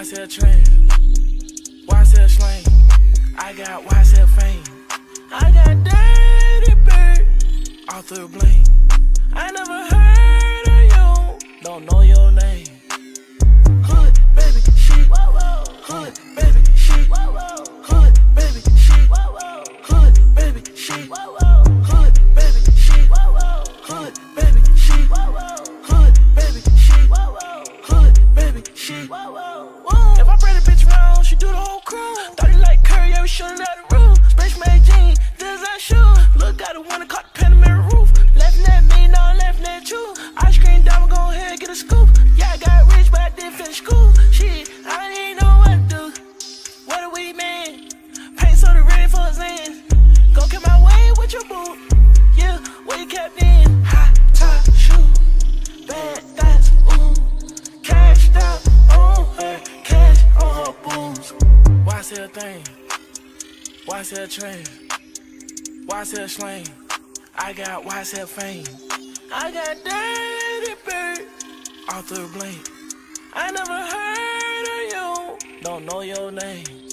YSL trend, YSL slang. I got YSL fame. I got dirty bird, Arthur Blank. I never heard of you, don't know your name. Hood, baby, shit. Hood, baby, shit. Hood, baby, shit. Hood, baby, shit. Hood, baby. Hood, baby. Hood, baby. Hood, baby. If I do the whole crew. Thought he like Curry, yeah, we shooting out the roof. Space made jeans, this I shoe. Look, got the one caught the Panamera roof. Left at me, no left at you. Ice cream diamond, go ahead, get a scoop. Yeah, I got rich, but I didn't finish school. Shit, I didn't know what to do. What a witty man. Paint so the ready for his hands. Go get my way with your boo. Yeah, where you kept in. Sell thing? YSL train? YSL slang? I got YSL fame. I got dirty bird, Arthur Blank. I never heard of you, don't know your name.